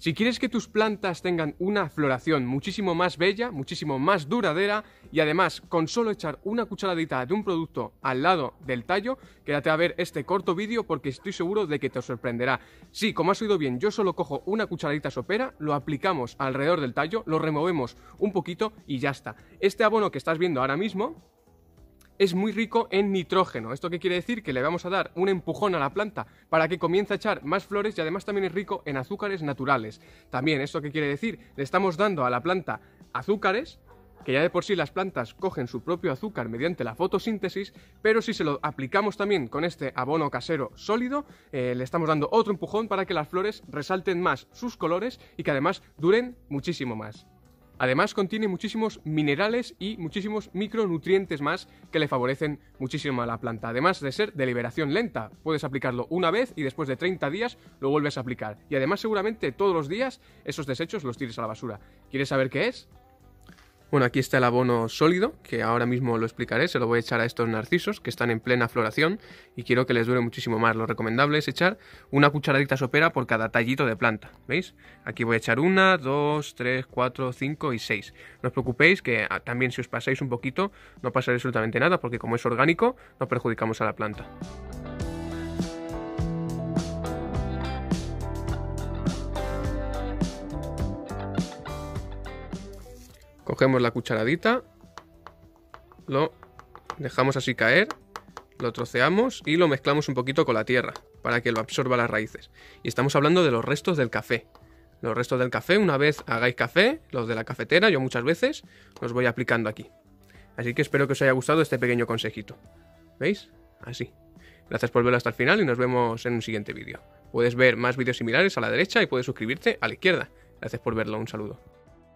Si quieres que tus plantas tengan una floración muchísimo más bella, muchísimo más duradera y además con solo echar una cucharadita de un producto al lado del tallo, quédate a ver este corto vídeo porque estoy seguro de que te sorprenderá. Sí, como has oído bien, yo solo cojo una cucharadita sopera, lo aplicamos alrededor del tallo, lo removemos un poquito y ya está. Este abono que estás viendo ahora mismo es muy rico en nitrógeno. ¿Esto qué quiere decir? Que le vamos a dar un empujón a la planta para que comience a echar más flores y además también es rico en azúcares naturales. También, ¿esto qué quiere decir? Le estamos dando a la planta azúcares que ya de por sí las plantas cogen su propio azúcar mediante la fotosíntesis, pero si se lo aplicamos también con este abono casero sólido, eh, le estamos dando otro empujón para que las flores resalten más sus colores y que además duren muchísimo más. Además contiene muchísimos minerales y muchísimos micronutrientes más que le favorecen muchísimo a la planta. Además de ser de liberación lenta, puedes aplicarlo una vez y después de 30 días lo vuelves a aplicar. Y además seguramente todos los días esos desechos los tires a la basura. ¿Quieres saber qué es? Bueno, aquí está el abono sólido, que ahora mismo lo explicaré, se lo voy a echar a estos narcisos que están en plena floración y quiero que les dure muchísimo más. Lo recomendable es echar una cucharadita sopera por cada tallito de planta, ¿veis? Aquí voy a echar una, dos, tres, cuatro, cinco y seis. No os preocupéis que ah, también si os pasáis un poquito no pasa absolutamente nada porque como es orgánico no perjudicamos a la planta. Cogemos la cucharadita, lo dejamos así caer, lo troceamos y lo mezclamos un poquito con la tierra para que lo absorba las raíces. Y estamos hablando de los restos del café. Los restos del café, una vez hagáis café, los de la cafetera, yo muchas veces, los voy aplicando aquí. Así que espero que os haya gustado este pequeño consejito. ¿Veis? Así. Gracias por verlo hasta el final y nos vemos en un siguiente vídeo. Puedes ver más vídeos similares a la derecha y puedes suscribirte a la izquierda. Gracias por verlo, un saludo.